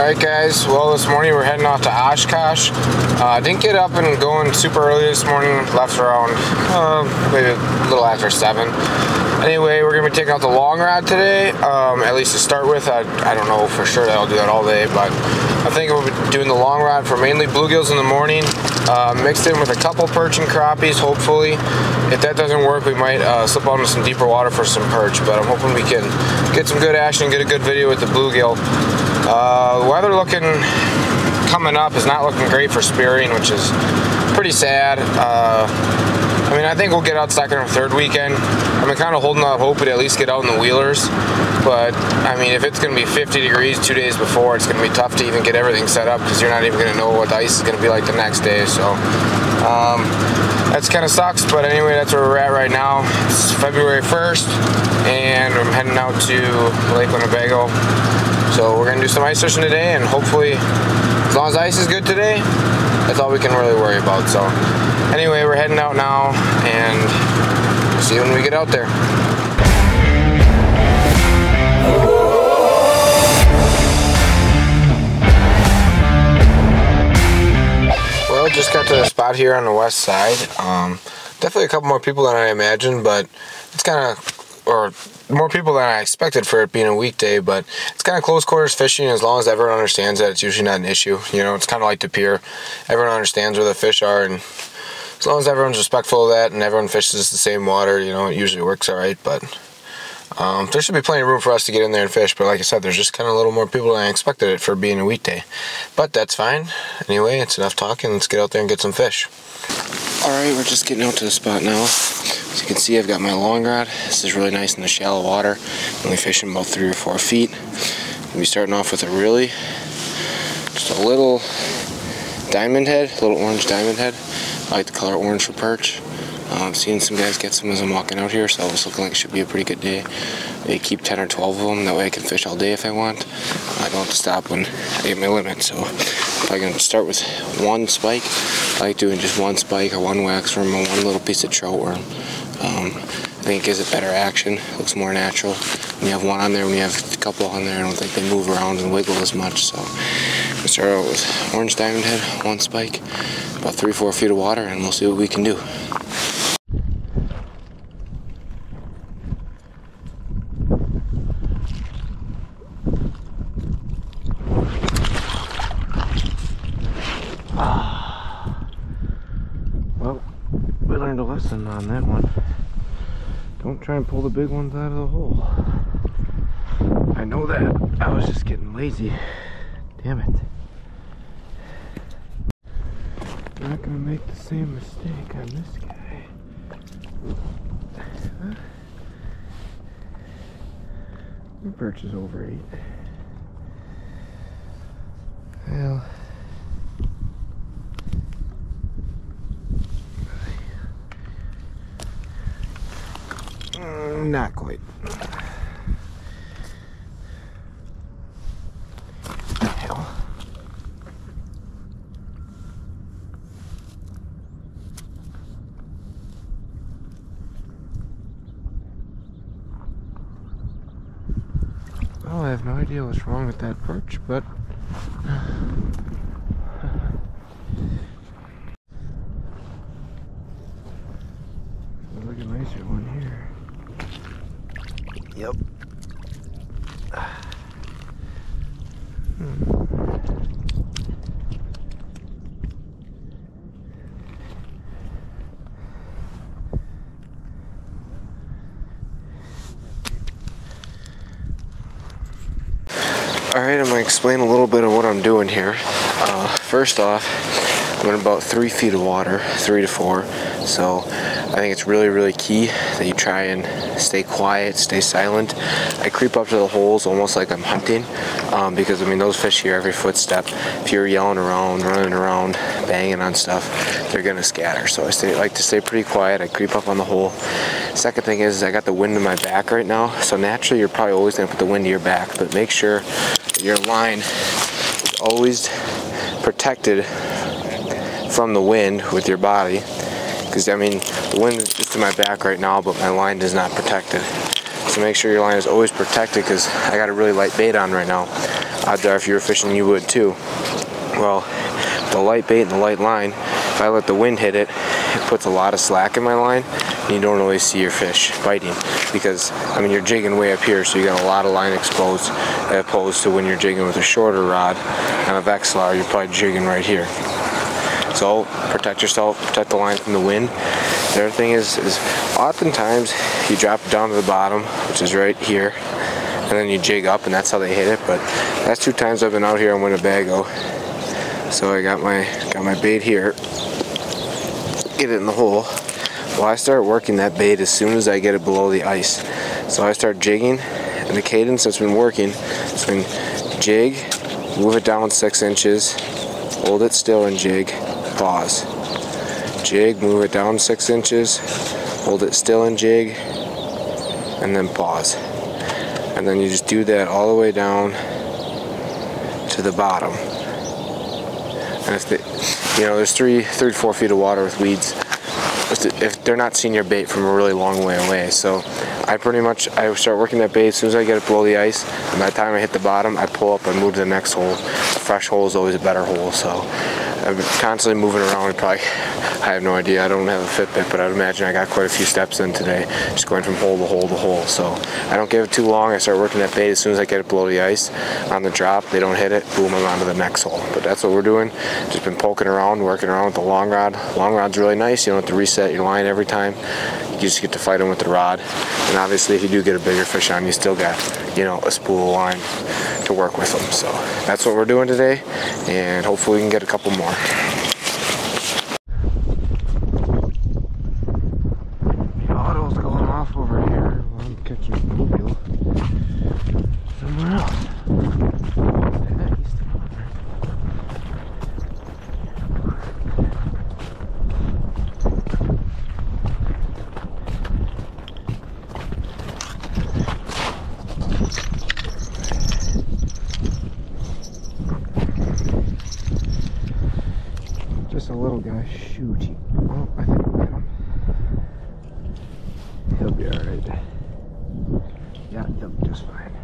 Alright guys, well this morning we're heading off to Oshkosh. Uh, didn't get up and going super early this morning, left around uh, maybe a little after 7. Anyway, we're going to be taking out the long rod today, um, at least to start with. I, I don't know for sure that I'll do that all day, but I think we'll be doing the long rod for mainly bluegills in the morning, uh, mixed in with a couple perch and crappies, hopefully. If that doesn't work, we might uh, slip out into some deeper water for some perch, but I'm hoping we can get some good action and get a good video with the bluegill. Uh, weather looking coming up is not looking great for spearing, which is pretty sad. Uh, I mean, I think we'll get out second or third weekend. i am kind of holding out hope we'd at least get out in the wheelers. But, I mean, if it's going to be 50 degrees two days before, it's going to be tough to even get everything set up because you're not even going to know what the ice is going to be like the next day. So, um, that's kind of sucks. But anyway, that's where we're at right now. It's February 1st, and I'm heading out to Lake Winnebago. So we're gonna do some ice fishing today and hopefully as long as ice is good today, that's all we can really worry about. So anyway, we're heading out now and see when we get out there. Well, just got to the spot here on the west side. Um, definitely a couple more people than I imagined, but it's kind of, or more people than I expected for it being a weekday, but it's kind of close quarters fishing as long as everyone understands that it's usually not an issue. You know, it's kind of like the pier. Everyone understands where the fish are, and as long as everyone's respectful of that and everyone fishes the same water, you know, it usually works all right. But um, there should be plenty of room for us to get in there and fish. But like I said, there's just kind of a little more people than I expected it for being a weekday. But that's fine. Anyway, it's enough talking. Let's get out there and get some fish. Alright, we're just getting out to the spot now. As you can see, I've got my long rod. This is really nice in the shallow water. I'm Only fishing about three or four feet. We'll be starting off with a really, just a little diamond head, a little orange diamond head. I like the color orange for perch. Um, I'm seeing some guys get some as I'm walking out here, so it's looking like it should be a pretty good day. They keep 10 or 12 of them, that way I can fish all day if I want. I don't have to stop when I get my limit, so if I can start with one spike, I like doing just one spike or one wax worm or one little piece of trout worm. Um, I think it gives it better action, looks more natural. When you have one on there, when you have a couple on there, I don't think they move around and wiggle as much, so we start out with orange diamond head, one spike, about three, four feet of water, and we'll see what we can do. Well, we learned a lesson on that one. Don't try and pull the big ones out of the hole. I know that. I was just getting lazy. Damn it. Not gonna make the same mistake on this guy. Huh? The perch is over eight. Well. Not quite. Well, I have no idea what's wrong with that perch, but look at nicer one here. Yep. Alright, I'm going to explain a little bit of what I'm doing here. Uh, first off, I'm in about three feet of water, three to four. So I think it's really, really key that you try and stay quiet, stay silent. I creep up to the holes almost like I'm hunting um, because I mean those fish hear every footstep. If you're yelling around, running around, banging on stuff, they're gonna scatter. So I stay, like to stay pretty quiet. I creep up on the hole. Second thing is, is I got the wind in my back right now. So naturally you're probably always gonna put the wind to your back, but make sure your line is always protected from the wind with your body because I mean the wind is to my back right now but my line is not protected so make sure your line is always protected because I got a really light bait on right now odds are if you were fishing, you would too. Well, the light bait and the light line, if I let the wind hit it, it puts a lot of slack in my line, and you don't really see your fish biting because I mean you're jigging way up here, so you got a lot of line exposed, opposed to when you're jigging with a shorter rod and a Vexilar, you're probably jigging right here. So protect yourself, protect the line from the wind. The other thing is, is oftentimes you drop it down to the bottom, which is right here, and then you jig up, and that's how they hit it. But that's two times I've been out here on Winnebago. So I got my got my bait here. Get it in the hole. Well, I start working that bait as soon as I get it below the ice. So I start jigging, and the cadence that's been working, it's been jig, move it down six inches, hold it still and jig, pause. Jig, move it down six inches, hold it still and jig, and then pause. And then you just do that all the way down to the bottom. And if the, you know, there's three, three to four feet of water with weeds. If they're not seeing your bait from a really long way away, so I pretty much I start working that bait as soon as I get it below the ice. And by the time I hit the bottom, I pull up and move to the next hole. A fresh hole is always a better hole, so I'm constantly moving around. Probably, I have no idea. I don't have a Fitbit, but I'd imagine I got quite a few steps in today, just going from hole to hole to hole. So I don't give it too long. I start working that bait as soon as I get it below the ice. On the drop, they don't hit it. Boom, I'm on to the next hole. But that's what we're doing. Just been poking around, working around with the long rod. Long rod's really nice. You don't have to reset your line every time. You just get to fight them with the rod. And obviously, if you do get a bigger fish on, you still got, you know, a spool of line to work with them. So that's what we're doing today, and hopefully we can get a couple more. The auto's going off over here. I'm catching bluegill somewhere else. Yeah, he's still on there. Just a little guy. Shoot. he- Oh, I think I got him. He'll be alright. Yeah, he'll be just fine.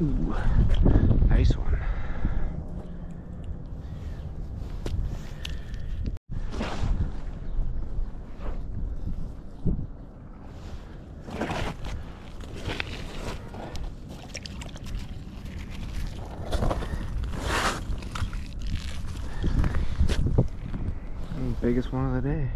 Ooh, nice one. Biggest one of the day.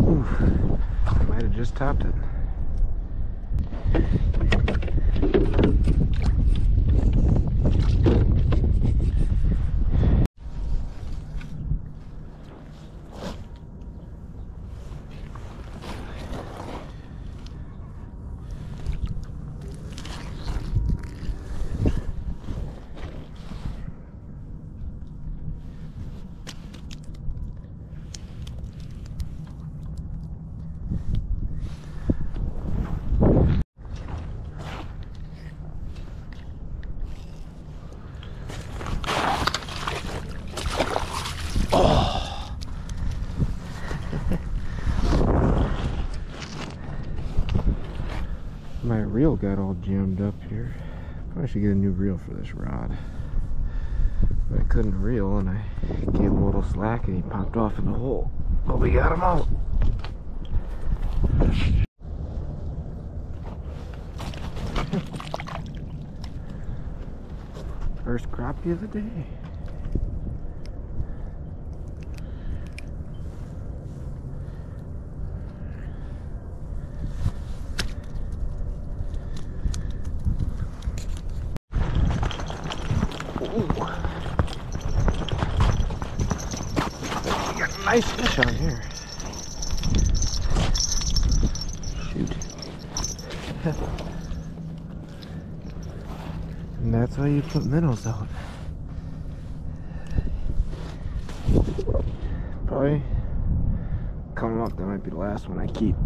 Oof. I might have just topped it. My reel got all jammed up here. Probably should get a new reel for this rod. But I couldn't reel and I gave him a little slack and he popped off in the hole. But we got him out. First crappie of the day. nice fish on here. Shoot. and that's how you put minnows out. Probably coming up, that might be the last one I keep.